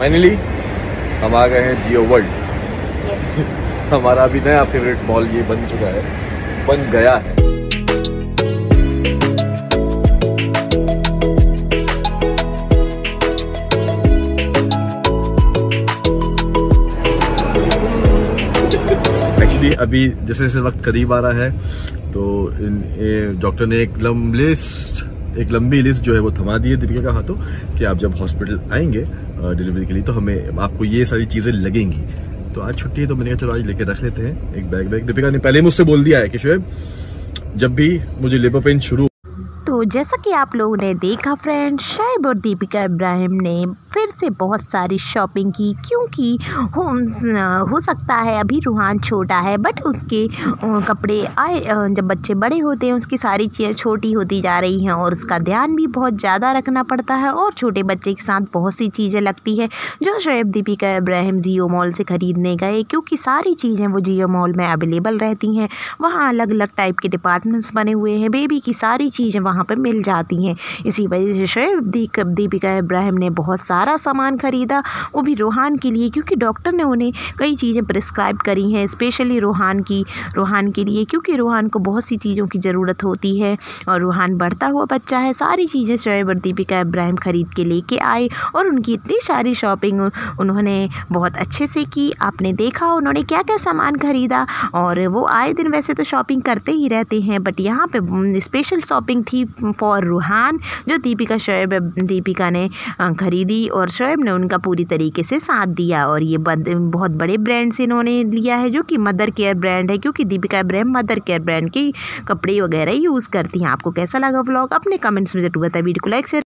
Finally हम आ गए हैं जियो वर्ल्ड हमारा अभी नया फेवरेट मॉल ये बन चुका है बन गया है। एक्चुअली अभी जैसे जैसे वक्त करीब आ रहा है तो डॉक्टर ने एक लंबी लिस्ट एक लंबी लिस्ट जो है वो थमा दी है दीपिका का हाथों कि आप जब हॉस्पिटल आएँगे डिलीवरी के लिए तो हमें आपको ये सारी चीज़ें लगेंगी। तो आज छुट्टी है तो मैंने कहा चलो आज लेके रख लेते हैं, एक बैग बैग दीपिका ने पहले मुझसे बोल दिया है कि शोएब, जब भी मुझे लेबर पेन शुरू तो जैसा कि आप लोगों ने देखा फ्रेंड शायब और दीपिका इब्राहिम ने फिर से बहुत सारी शॉपिंग की क्योंकि हो, हो सकता है अभी रूहान छोटा है बट उसके कपड़े आए जब बच्चे बड़े होते हैं उसकी सारी चीज़ें छोटी होती जा रही हैं और उसका ध्यान भी बहुत ज़्यादा रखना पड़ता है और छोटे बच्चे के साथ बहुत सी चीज़ें लगती है जो शोएब दीपिका इब्राहिम जियो मॉल से ख़रीदने गए क्योंकि सारी चीज़ें वो जियो मॉल में अवेलेबल रहती हैं। वहाँ अलग अलग टाइप के डिपार्टमेंट्स बने हुए हैं बेबी की सारी चीज़ें वहाँ पर मिल जाती हैं। इसी वजह से शोएब दीपिका इब्राहिम ने बहुत सारा सामान ख़रीदा, वो भी रूहान के लिए, क्योंकि डॉक्टर ने उन्हें कई चीज़ें प्रिस्क्राइब करी हैं स्पेशली रूहान की, रूहान के लिए, क्योंकि रूहान को बहुत सी चीज़ों की ज़रूरत होती है और रूहान बढ़ता हुआ बच्चा है, सारी चीज़ें शोएब और दीपिका इब्राहिम ख़रीद के लेके आए और उनकी इतनी सारी शॉपिंग उन्होंने बहुत अच्छे से की, आपने देखा उन्होंने क्या क्या सामान ख़रीदा और वो आए दिन वैसे तो शॉपिंग करते ही रहते हैं बट यहाँ पे स्पेशल शॉपिंग थी फॉर रूहान, जो दीपिका शोएब, दीपिका ने ख़रीदी और शोएब ने उनका पूरी तरीके से साथ दिया और ये बहुत बड़े ब्रांड से इन्होंने लिया है, जो कि मदर केयर ब्रांड है, क्योंकि Dipika Ibrahim mother care brand के कपड़े वगैरह यूज़ करती हैं। आपको कैसा लगा ब्लॉग अपने कमेंट्स में ज़रूर बताए। वीडियो को लाइक शेयर